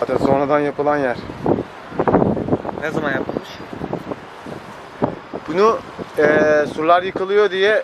zaten sonradan yapılan yer. Ne zaman yapılmış? Bunu eee surlar yıkılıyor diye